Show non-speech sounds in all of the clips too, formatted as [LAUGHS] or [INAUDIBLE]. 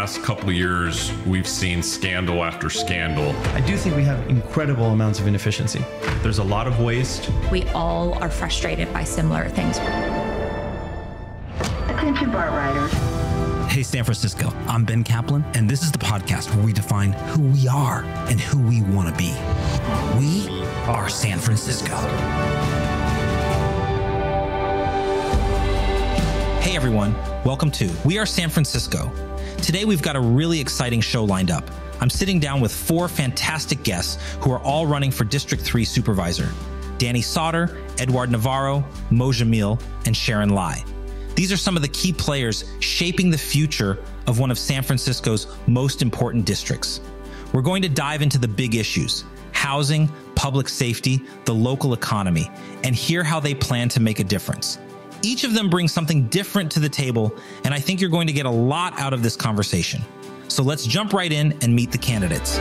last couple years, we've seen scandal after scandal. I do think we have incredible amounts of inefficiency. There's a lot of waste. We all are frustrated by similar things. Attention BART riders. Hey, San Francisco, I'm Ben Kaplan, and this is the podcast where we define who we are and who we want to be. We are San Francisco. Hey, everyone, welcome to We Are San Francisco. Today, we've got a really exciting show lined up. I'm sitting down with four fantastic guests who are all running for District 3 Supervisor Danny Sauter, Eduard Navarro, Moe Jamil, and Sharon Lai. These are some of the key players shaping the future of one of San Francisco's most important districts. We're going to dive into the big issues housing, public safety, the local economy, and hear how they plan to make a difference. Each of them brings something different to the table, and I think you're going to get a lot out of this conversation. So let's jump right in and meet the candidates.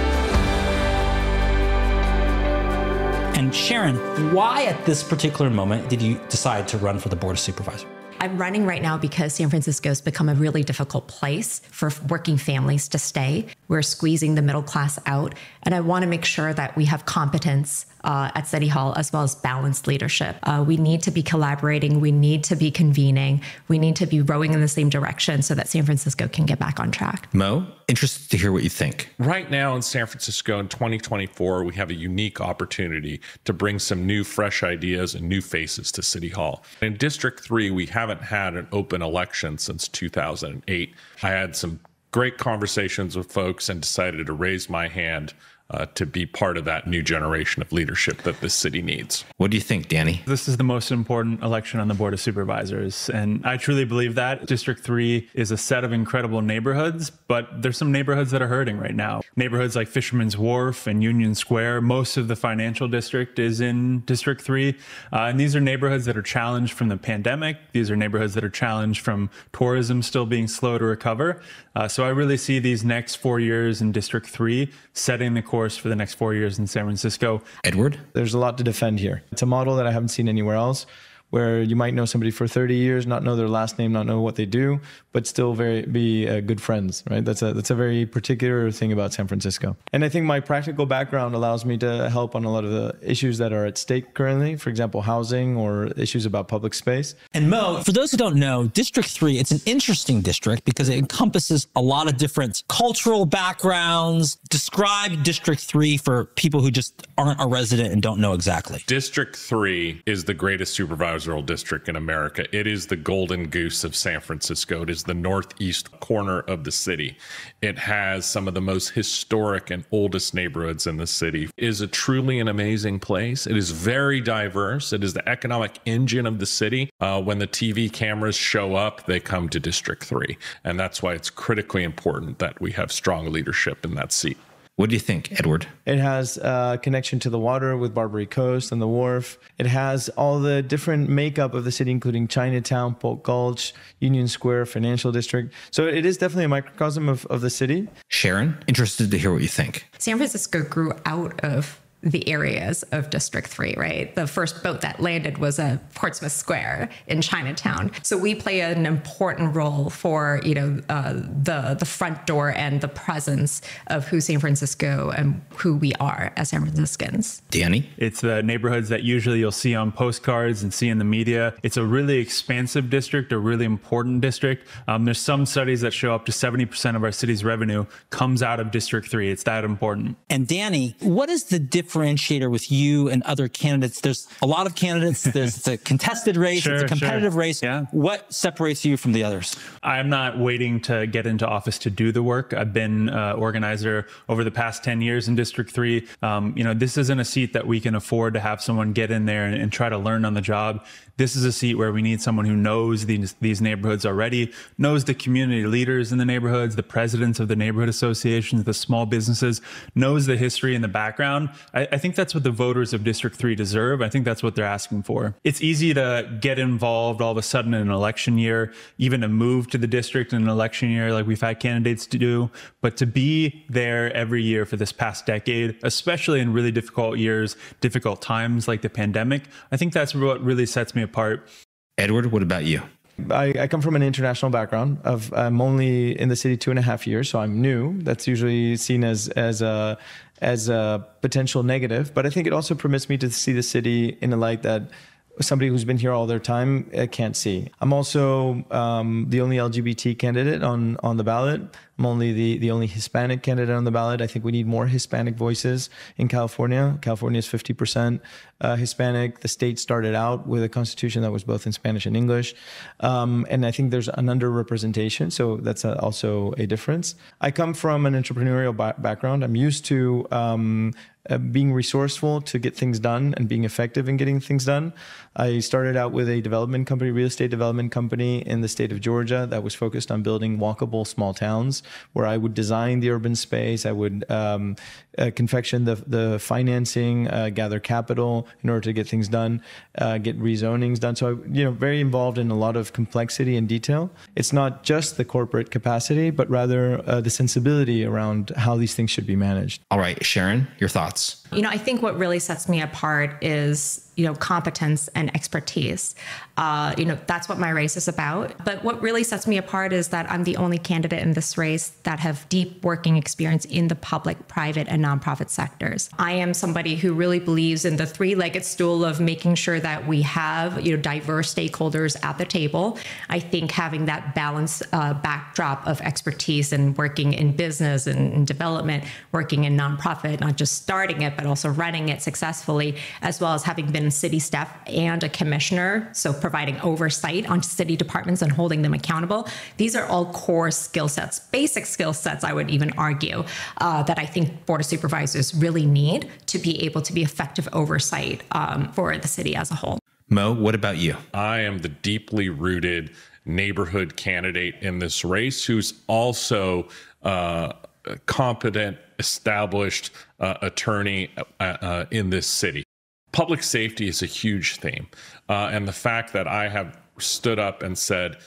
And Sharon, why at this particular moment did you decide to run for the Board of Supervisors? I'm running right now because San Francisco has become a really difficult place for working families to stay. We're squeezing the middle class out. And I want to make sure that we have competence uh, at City Hall as well as balanced leadership. Uh, we need to be collaborating. We need to be convening. We need to be rowing in the same direction so that San Francisco can get back on track. Moe, interested to hear what you think. Right now in San Francisco in 2024, we have a unique opportunity to bring some new, fresh ideas and new faces to City Hall. In District 3, we haven't had an open election since 2008. I had some great conversations with folks and decided to raise my hand uh, to be part of that new generation of leadership that this city needs. What do you think, Danny? This is the most important election on the Board of Supervisors. And I truly believe that. District 3 is a set of incredible neighborhoods, but there's some neighborhoods that are hurting right now. Neighborhoods like Fisherman's Wharf and Union Square, most of the financial district is in District 3. Uh, and these are neighborhoods that are challenged from the pandemic. These are neighborhoods that are challenged from tourism still being slow to recover. Uh, so I really see these next four years in District 3 setting the course for the next four years in San Francisco. Eduard? There's a lot to defend here. It's a model that I haven't seen anywhere else where you might know somebody for 30 years, not know their last name, not know what they do, but still very be uh, good friends, right? That's a that's a very particular thing about San Francisco. And I think my practical background allows me to help on a lot of the issues that are at stake currently, for example, housing or issues about public space. And Moe, for those who don't know, District 3, it's an interesting district because it encompasses a lot of different cultural backgrounds. Describe District 3 for people who just aren't a resident and don't know exactly. District 3 is the greatest supervisory district in America. It is the golden goose of San Francisco. It is the northeast corner of the city. It has some of the most historic and oldest neighborhoods in the city. It is a truly an amazing place. It is very diverse. It is the economic engine of the city. Uh, when the TV cameras show up, they come to District 3. And that's why it's critically important that we have strong leadership in that seat. What do you think, Eduard? It has a connection to the water with Barbary Coast and the wharf. It has all the different makeup of the city, including Chinatown, Polk Gulch, Union Square, Financial District. So it is definitely a microcosm of, of the city. Sharon, interested to hear what you think. San Francisco grew out of the areas of District 3, right? The first boat that landed was a Portsmouth Square in Chinatown. So we play an important role for, you know, uh, the the front door and the presence of who San Francisco and who we are as San Franciscans. Danny? It's the neighborhoods that usually you'll see on postcards and see in the media. It's a really expansive district, a really important district. Um, there's some studies that show up to 70% of our city's revenue comes out of District 3. It's that important. And Danny, what is the differentiator with you and other candidates? There's a lot of candidates. [LAUGHS] There's a contested race. Sure, it's a competitive sure. race. Yeah. What separates you from the others? I'm not waiting to get into office to do the work. I've been uh, organizer over the past 10 years in District 3. Um, you know, this isn't a seat that we can afford to have someone get in there and, and try to learn on the job. This is a seat where we need someone who knows these, these neighborhoods already, knows the community leaders in the neighborhoods, the presidents of the neighborhood associations, the small businesses, knows the history and the background. I, I think that's what the voters of District 3 deserve. I think that's what they're asking for. It's easy to get involved all of a sudden in an election year, even to move to the district in an election year like we've had candidates to do, but to be there every year for this past decade, especially in really difficult years, difficult times like the pandemic, I think that's what really sets me apart. Eduard, what about you? I, I, come from an international background. Of I'm only in the city two and a half years, so I'm new. That's usually seen as as a as a potential negative, but I think it also permits me to see the city in a light that somebody who's been here all their time uh, can't see. I'm also um, the only LGBT candidate on on the ballot. I'm only the, the only Hispanic candidate on the ballot. I think we need more Hispanic voices in California. California is 50% uh, Hispanic. The state started out with a constitution that was both in Spanish and English. Um, and I think there's an underrepresentation. So that's a, also a difference. I come from an entrepreneurial ba- background. I'm used to um, uh, being resourceful to get things done and being effective in getting things done. I started out with a development company, real estate development company in the state of Georgia that was focused on building walkable small towns where I would design the urban space. I would um, uh, confection the, the financing, uh, gather capital in order to get things done, uh, get rezonings done. So, you know, very involved in a lot of complexity and detail. It's not just the corporate capacity, but rather uh, the sensibility around how these things should be managed. All right, Sharon, your thoughts. You know, I think what really sets me apart is you know competence and expertise. Uh, you know that's what my race is about. But what really sets me apart is that i'm the only candidate in this race that have deep working experience in the public private and nonprofit sectors. I am somebody who really believes in the three-legged stool of making sure that we have you know diverse stakeholders at the table. I think having that balanced uh, backdrop of expertise and working in business and, and development working in nonprofit not just starting it but also running it successfully as well as having been city staff and a commissioner, so providing oversight on city departments and holding them accountable. These are all core skill sets, basic skill sets, I would even argue, uh, that I think Board of Supervisors really need to be able to be effective oversight um, for the city as a whole. Moe, what about you? I am the deeply rooted neighborhood candidate in this race who's also uh, competent, established uh, attorney uh, uh in this city public safety is a huge theme. Uh, and the fact that I have stood up and said,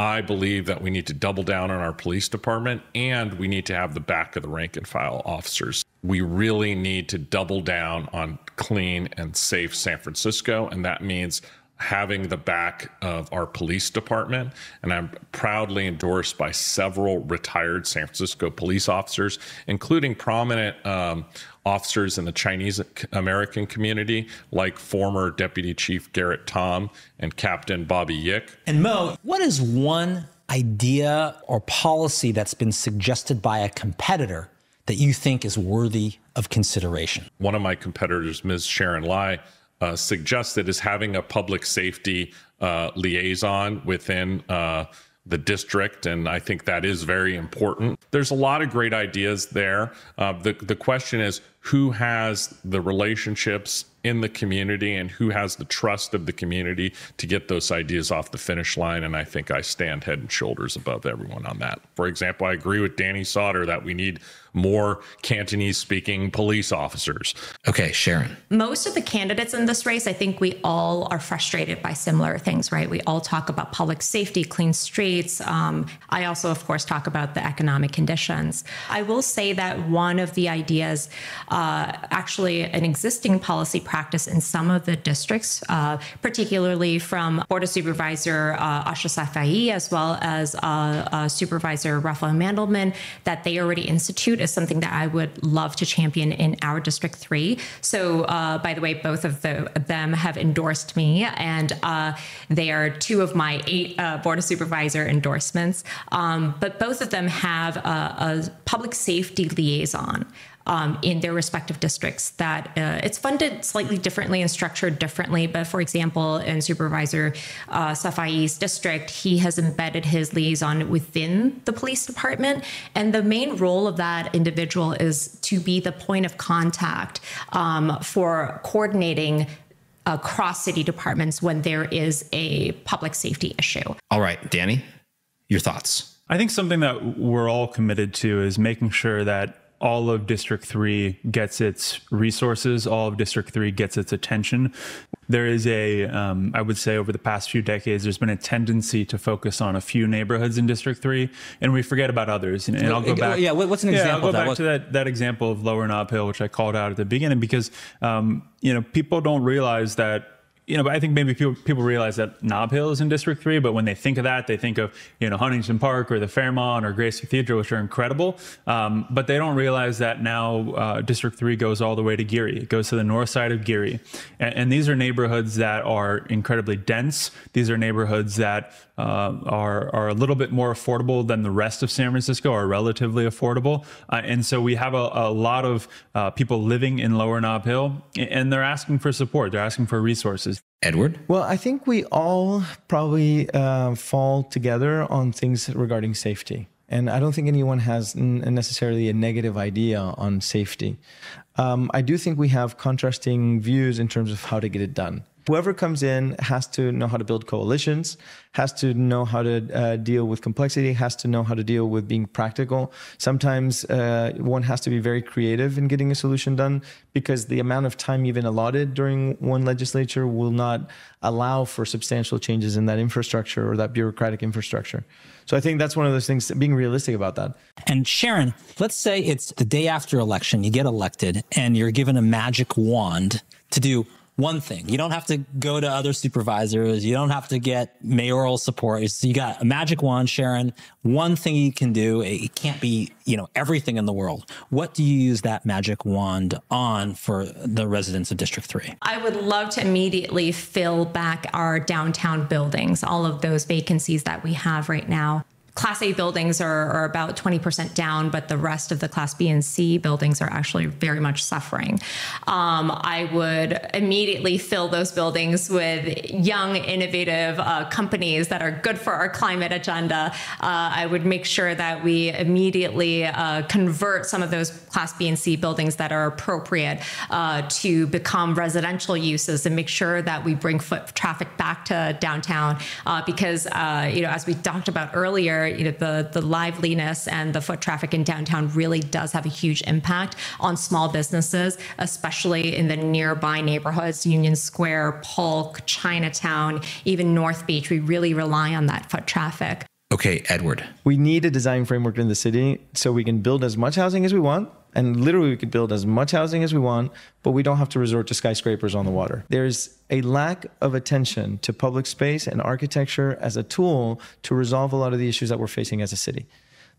I believe that we need to double down on our police department and we need to have the back of the rank and file officers. We really need to double down on clean and safe San Francisco. And that means having the back of our police department. And I'm proudly endorsed by several retired San Francisco police officers, including prominent um, officers in the Chinese American community, like former Deputy Chief Garrett Tom and Captain Bobby Yick. And Moe, what is one idea or policy that's been suggested by a competitor that you think is worthy of consideration? One of my competitors, Ms. Sharon Lai, uh, suggested is having a public safety uh, liaison within uh, the district, and I think that is very important. There's a lot of great ideas there. Uh, the the question is who has the relationships in the community and who has the trust of the community to get those ideas off the finish line. And I think I stand head and shoulders above everyone on that. For example, I agree with Danny Sauter that we need more Cantonese speaking police officers. Okay, Sharon. Most of the candidates in this race, I think we all are frustrated by similar things, right? We all talk about public safety, clean streets. Um, I also, of course, talk about the economic conditions. I will say that one of the ideas, uh, actually, an existing policy practice in some of the districts, uh, particularly from Board of Supervisor uh, Ahsha Safai as well as uh, uh, Supervisor Rafael Mandelman, that they already institute is something that I would love to champion in our District 3. So, uh, by the way, both of the, them have endorsed me, and uh, they are two of my eight uh, Board of Supervisor endorsements. Um, but both of them have a, a public safety liaison um, in their respective districts that uh, it's funded slightly differently and structured differently. But for example, in Supervisor uh, Safai's district, he has embedded his liaison within the police department. And the main role of that individual is to be the point of contact um, for coordinating across city departments when there is a public safety issue. All right, Danny, your thoughts. I think something that we're all committed to is making sure that all of District 3 gets its resources, all of District 3 gets its attention. There is a, um, I would say, over the past few decades, there's been a tendency to focus on a few neighborhoods in District 3, and we forget about others. And, and I'll go back. Yeah, what's an yeah, example? I'll go back to that, that example of Lower Nob Hill, which I called out at the beginning, because, um, you know, people don't realize that you know, but I think maybe people, people realize that Nob Hill is in District 3, but when they think of that, they think of, you know, Huntington Park or the Fairmont or Grace Cathedral, which are incredible. Um, but they don't realize that now uh, District 3 goes all the way to Geary. It goes to the north side of Geary. And, and these are neighborhoods that are incredibly dense. These are neighborhoods that uh, are, are a little bit more affordable than the rest of San Francisco, are relatively affordable. Uh, and so we have a, a lot of uh, people living in Lower Nob Hill, and they're asking for support. They're asking for resources. Eduard? Well, I think we all probably uh, fall together on things regarding safety. And I don't think anyone has necessarily a negative idea on safety. Um, I do think we have contrasting views in terms of how to get it done whoever comes in has to know how to build coalitions, has to know how to uh, deal with complexity, has to know how to deal with being practical. Sometimes uh, one has to be very creative in getting a solution done because the amount of time even allotted during one legislature will not allow for substantial changes in that infrastructure or that bureaucratic infrastructure. So I think that's one of those things, being realistic about that. And Sharon, let's say it's the day after election, you get elected, and you're given a magic wand to do one thing. You don't have to go to other supervisors. You don't have to get mayoral support. you got a magic wand, Sharon. One thing you can do. It can't be, you know, everything in the world. What do you use that magic wand on for the residents of District 3? I would love to immediately fill back our downtown buildings, all of those vacancies that we have right now. Class A buildings are, are, about 20% down, but the rest of the Class B and C buildings are actually very much suffering. Um, I would immediately fill those buildings with young, innovative uh, companies that are good for our climate agenda. Uh, I would make sure that we immediately uh, convert some of those Class B and C buildings that are appropriate uh, to become residential uses and make sure that we bring foot traffic back to downtown uh, because, uh, you know, as we talked about earlier, you know the the liveliness and the foot traffic in downtown really does have a huge impact on small businesses, especially in the nearby neighborhoods, Union Square, Polk, Chinatown, even North Beach. We really rely on that foot traffic. Okay, Eduard. We need a design framework in the city so we can build as much housing as we want and literally, we could build as much housing as we want, but we don't have to resort to skyscrapers on the water. There's a lack of attention to public space and architecture as a tool to resolve a lot of the issues that we're facing as a city.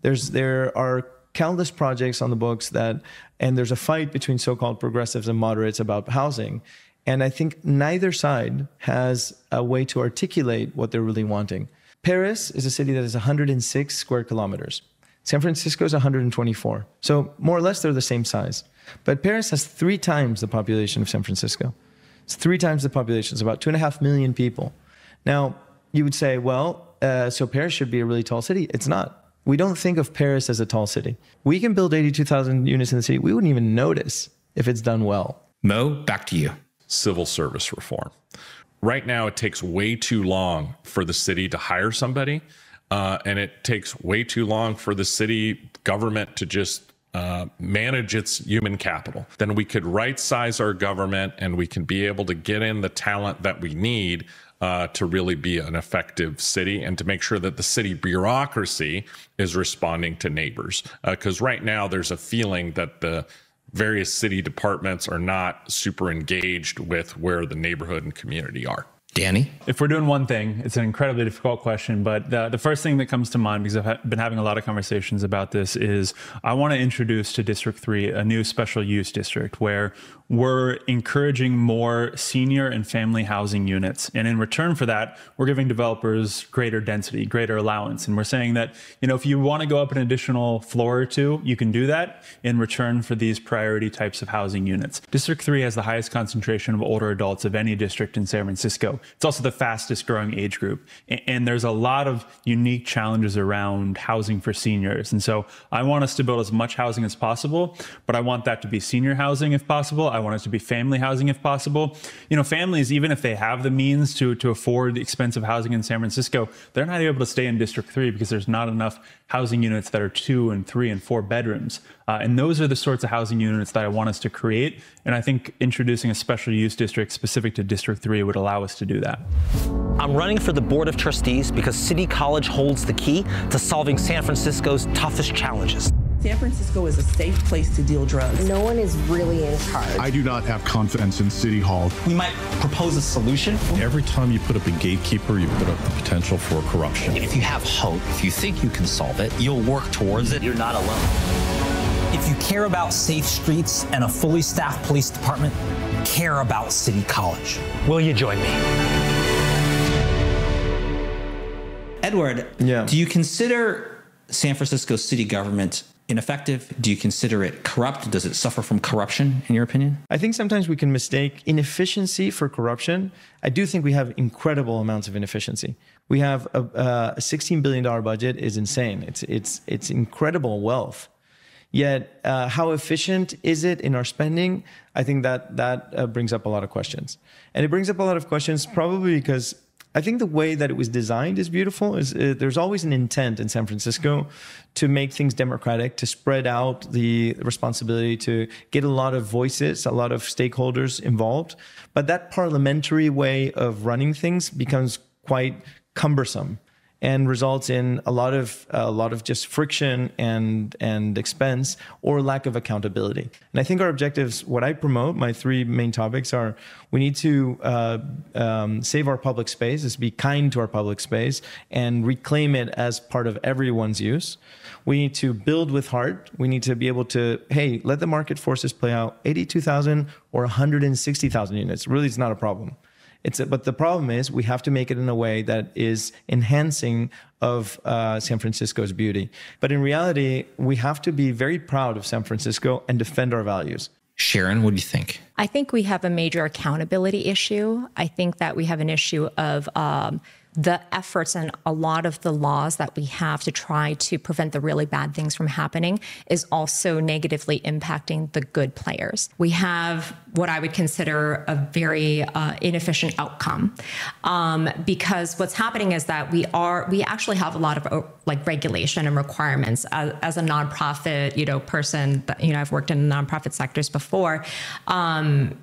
There's, there are countless projects on the books that, and there's a fight between so called progressives and moderates about housing. And I think neither side has a way to articulate what they're really wanting. Paris is a city that is 106 square kilometers. San Francisco is 124. So more or less they're the same size. But Paris has three times the population of San Francisco. It's three times the population. It's about two and a half million people. Now, you would say, well, uh, so Paris should be a really tall city. It's not. We don't think of Paris as a tall city. We can build 82,000 units in the city. We wouldn't even notice if it's done well. Moe, back to you. Civil service reform. Right now, it takes way too long for the city to hire somebody uh, and it takes way too long for the city government to just uh, manage its human capital. Then we could right size our government and we can be able to get in the talent that we need uh, to really be an effective city and to make sure that the city bureaucracy is responding to neighbors. Because uh, right now there's a feeling that the various city departments are not super engaged with where the neighborhood and community are. Danny? If we're doing one thing, it's an incredibly difficult question, but the, the first thing that comes to mind, because I've ha- been having a lot of conversations about this, is I want to introduce to District 3 a new special use district where we're encouraging more senior and family housing units. And in return for that, we're giving developers greater density, greater allowance. And we're saying that, you know, if you want to go up an additional floor or two, you can do that in return for these priority types of housing units. District 3 has the highest concentration of older adults of any district in San Francisco. It's also the fastest growing age group. And there's a lot of unique challenges around housing for seniors. And so I want us to build as much housing as possible, but I want that to be senior housing if possible. Want it to be family housing if possible. You know, families, even if they have the means to, to afford expensive housing in San Francisco, they're not able to stay in District 3 because there's not enough housing units that are two and three and four bedrooms. Uh, and those are the sorts of housing units that I want us to create. And I think introducing a special use district specific to District 3 would allow us to do that. I'm running for the Board of Trustees because City College holds the key to solving San Francisco's toughest challenges. San Francisco is a safe place to deal drugs. No one is really in charge. I do not have confidence in City Hall. We might propose a solution. Every time you put up a gatekeeper, you put up the potential for corruption. If you have hope, if you think you can solve it, you'll work towards it. You're not alone. If you care about safe streets and a fully staffed police department, care about City College. Will you join me? Eduard, Yeah. do you consider San Francisco city government ineffective? Do you consider it corrupt? Does it suffer from corruption, in your opinion? I think sometimes we can mistake inefficiency for corruption. I do think we have incredible amounts of inefficiency. We have a, a $16 billion budget is insane. It's, it's, it's incredible wealth. Yet, uh, how efficient is it in our spending? I think that that uh, brings up a lot of questions, and it brings up a lot of questions probably because I think the way that it was designed is beautiful. Is uh, there's always an intent in San Francisco to make things democratic, to spread out the responsibility, to get a lot of voices, a lot of stakeholders involved. But that parliamentary way of running things becomes quite cumbersome and results in a lot of a lot of just friction and and expense or lack of accountability. And I think our objectives, what I promote, my three main topics are: we need to uh, um, save our public space, is be kind to our public space, and reclaim it as part of everyone's use. We need to build with heart. We need to be able to, hey, let the market forces play out. Eighty-two thousand or one hundred and sixty thousand units really is not a problem. It's a, but the problem is we have to make it in a way that is enhancing of uh, San Francisco's beauty. But in reality, we have to be very proud of San Francisco and defend our values. Sharon, what do you think? I think we have a major accountability issue. I think that we have an issue of um, the efforts and a lot of the laws that we have to try to prevent the really bad things from happening is also negatively impacting the good players. We have what I would consider a very uh, inefficient outcome um, because what's happening is that we are we actually have a lot of uh, like regulation and requirements as, as a nonprofit you know person that, you know I've worked in nonprofit sectors before. Um,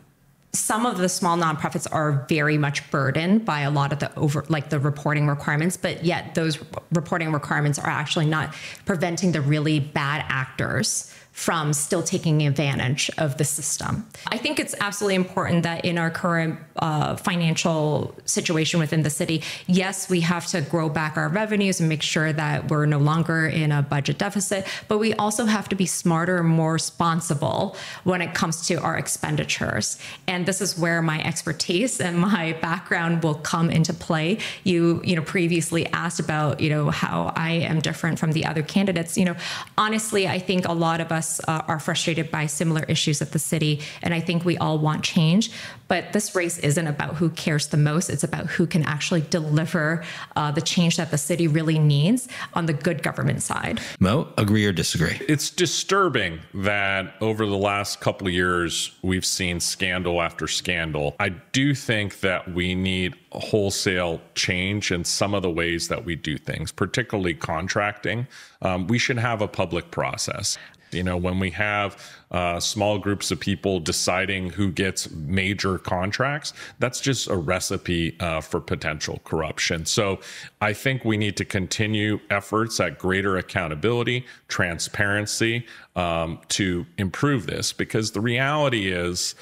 some of the small nonprofits are very much burdened by a lot of the over like the reporting requirements but yet those reporting requirements are actually not preventing the really bad actors from still taking advantage of the system. I think it's absolutely important that in our current uh, financial situation within the city, yes, we have to grow back our revenues and make sure that we're no longer in a budget deficit, but we also have to be smarter and more responsible when it comes to our expenditures. And this is where my expertise and my background will come into play. You, you know, previously asked about, you know, how I am different from the other candidates. You know, honestly, I think a lot of us uh, are frustrated by similar issues at the city, and I think we all want change. But this race isn't about who cares the most, it's about who can actually deliver uh, the change that the city really needs on the good government side. Moe, agree or disagree? It's disturbing that over the last couple of years, we've seen scandal after scandal. I do think that we need wholesale change in some of the ways that we do things, particularly contracting. Um, we should have a public process. You know, when we have uh, small groups of people deciding who gets major contracts, that's just a recipe uh, for potential corruption. So I think we need to continue efforts at greater accountability, transparency um, to improve this because the reality is,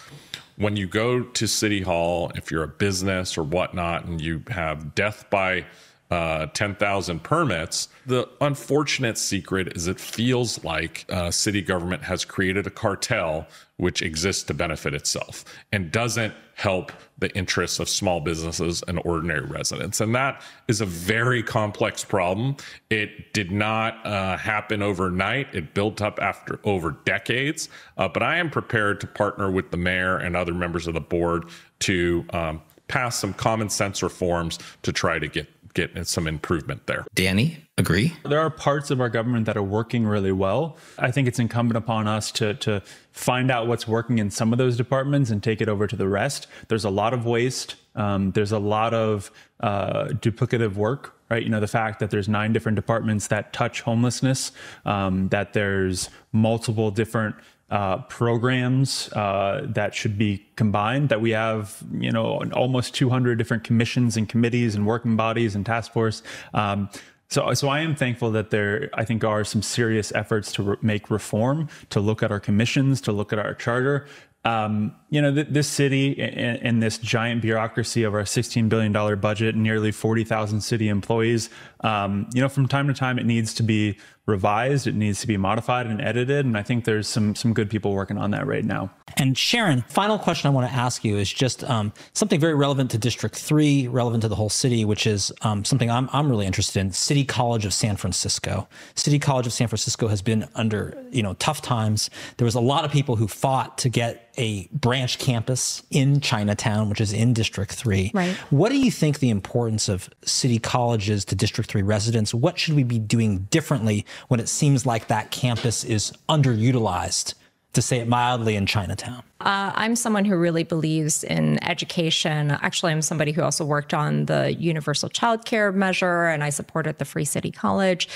when you go to City Hall, if you're a business or whatnot, and you have death by uh, 10,000 permits. The unfortunate secret is it feels like uh, city government has created a cartel which exists to benefit itself and doesn't help the interests of small businesses and ordinary residents. And that is a very complex problem. It did not uh, happen overnight. It built up after over decades. Uh, but I am prepared to partner with the mayor and other members of the board to um, pass some common sense reforms to try to get get some improvement there. Danny, agree? There are parts of our government that are working really well. I think it's incumbent upon us to to find out what's working in some of those departments and take it over to the rest. There's a lot of waste. Um, there's a lot of uh, duplicative work, right? You know, the fact that there's nine different departments that touch homelessness, um, that there's multiple different uh, programs uh, that should be combined. That we have, you know, almost 200 different commissions and committees and working bodies and task force. Um, So, so I am thankful that there, I think, are some serious efforts to re- make reform, to look at our commissions, to look at our charter. Um, you know, th- this city and, and, this giant bureaucracy of our $16 billion budget, nearly 40,000 city employees, um, you know, from time to time, it needs to be revised, it needs to be modified and edited. And I think there's some some good people working on that right now. And Sharon, final question I want to ask you is just um, something very relevant to District 3, relevant to the whole city, which is um, something I'm, I'm really interested in City College of San Francisco. City College of San Francisco has been under you know tough times. There was a lot of people who fought to get a branch campus in Chinatown, which is in District 3. Right. What do you think the importance of city colleges to District 3 residents? What should we be doing differently when it seems like that campus is underutilized? to say it mildly, in Chinatown? Uh, I'm someone who really believes in education. Actually, I'm somebody who also worked on the universal child care measure and I supported the Free City College.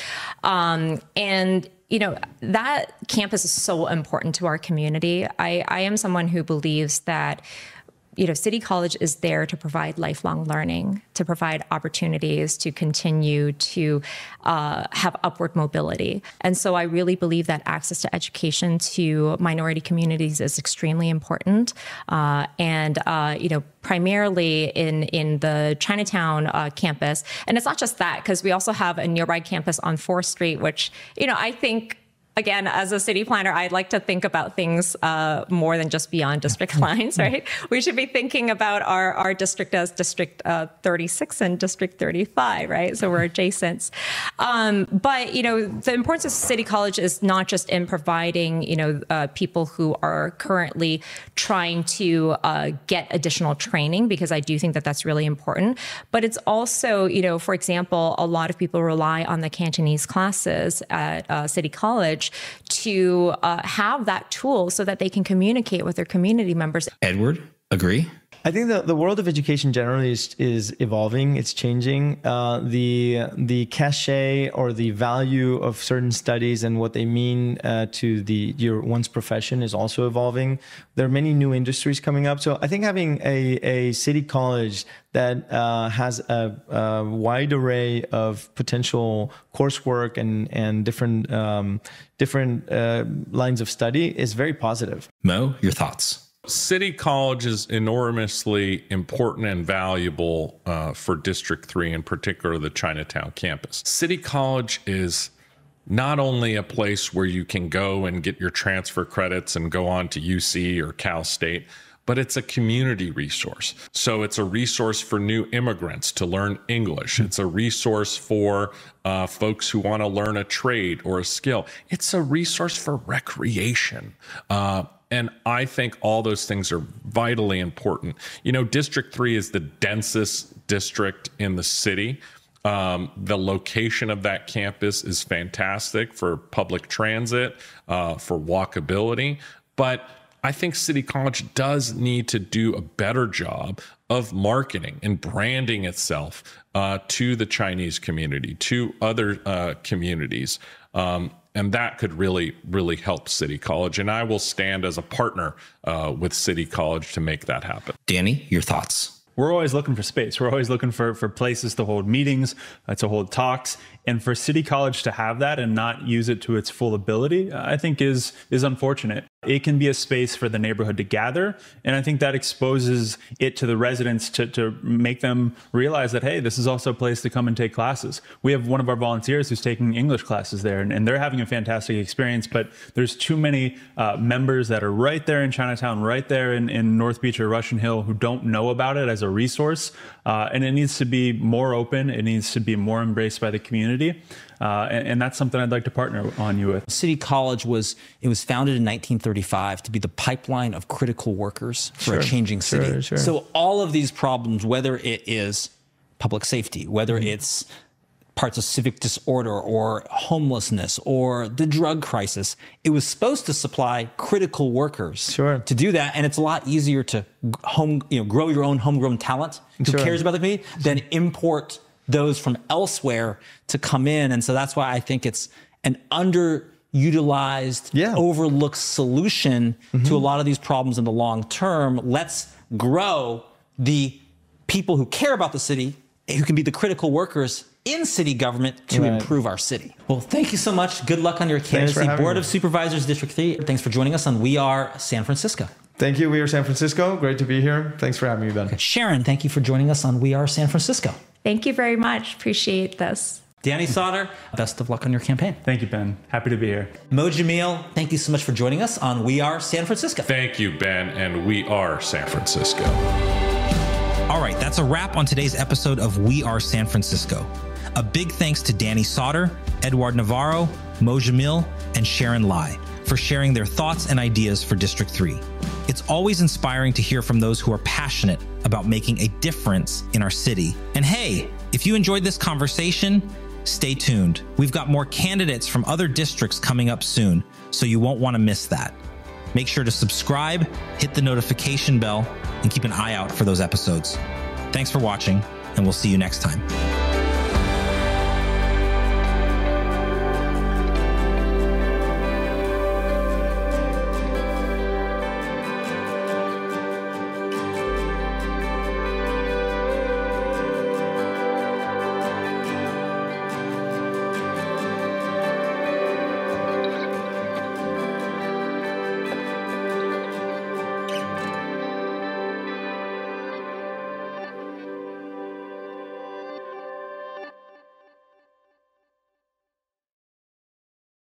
Um, and you know that campus is so important to our community. I, I am someone who believes that you know, City College is there to provide lifelong learning, to provide opportunities to continue to uh, have upward mobility. And so I really believe that access to education to minority communities is extremely important. Uh, and, uh, you know, primarily in, in the Chinatown uh, campus. And it's not just that, because we also have a nearby campus on 4th Street, which, you know, I think again, as a city planner, I'd like to think about things uh, more than just beyond district [LAUGHS] lines, right? We should be thinking about our, our district as District uh, 36 and District 35, right? So we're adjacent. Um, but, you know, the importance of City College is not just in providing, you know, uh, people who are currently trying to uh, get additional training, because I do think that that's really important. But it's also, you know, for example, a lot of people rely on the Cantonese classes at uh, City College to uh, have that tool so that they can communicate with their community members. Eduard, agree? I think the, the world of education generally is, is evolving. It's changing. Uh, the the cachet or the value of certain studies and what they mean uh, to the your one's profession is also evolving. There are many new industries coming up. So I think having a, a city college that uh, has a, a, wide array of potential coursework and and different um, different uh, lines of study is very positive. Moe, your thoughts? City College is enormously important and valuable uh, for District 3, in particular the Chinatown campus. City College is not only a place where you can go and get your transfer credits and go on to UC or Cal State, but it's a community resource. So it's a resource for new immigrants to learn English. It's a resource for uh, folks who want to learn a trade or a skill. It's a resource for recreation. Uh, and I think all those things are vitally important. You know, District 3 is the densest district in the city. Um, the location of that campus is fantastic for public transit, uh, for walkability. But I think City College does need to do a better job of marketing and branding itself uh, to the Chinese community, to other uh, communities. Um, and that could really, really help City College. And I will stand as a partner uh, with City College to make that happen. Danny, your thoughts? we're always looking for space. We're always looking for for places to hold meetings, uh, to hold talks, and for City College to have that and not use it to its full ability, I think is is unfortunate. It can be a space for the neighborhood to gather, and I think that exposes it to the residents to to make them realize that hey, this is also a place to come and take classes. We have one of our volunteers who's taking English classes there, and, and they're having a fantastic experience. But there's too many uh, members that are right there in Chinatown, right there in, in North Beach or Russian Hill, who don't know about it as a resource, uh, and it needs to be more open. It needs to be more embraced by the community. Uh, and, and, that's something I'd like to partner on you with. City College was it was founded in 1935 to be the pipeline of critical workers for sure, a changing city. Sure, sure. So all of these problems, whether it is public safety, whether mm-hmm. it's parts of civic disorder or homelessness or the drug crisis. It was supposed to supply critical workers sure. to do that. And it's a lot easier to home, you know, grow your own homegrown talent who sure. cares about the community than import those from elsewhere to come in. And so that's why I think it's an underutilized, yeah. overlooked solution mm-hmm. to a lot of these problems in the long term. Let's grow the people who care about the city who can be the critical workers in city government to right. improve our city. Well, thank you so much. Good luck on your candidacy. Board me. of Supervisors, District 3. Thanks for joining us on We Are San Francisco. Thank you. We are San Francisco. Great to be here. Thanks for having me, Ben. Sharon, thank you for joining us on We Are San Francisco. Thank you very much. Appreciate this. Danny Sauter, best of luck on your campaign. Thank you, Ben. Happy to be here. Moe Jamil, thank you so much for joining us on We Are San Francisco. Thank you, Ben, and We Are San Francisco. All right, that's a wrap on today's episode of We Are San Francisco. A big thanks to Danny Sauter, Eduard Navarro, Moe Jamil, and Sharon Lai for sharing their thoughts and ideas for District 3. It's always inspiring to hear from those who are passionate about making a difference in our city. And hey, if you enjoyed this conversation, stay tuned. We've got more candidates from other districts coming up soon, so you won't want to miss that. Make sure to subscribe, hit the notification bell, and keep an eye out for those episodes. Thanks for watching, and we'll see you next time.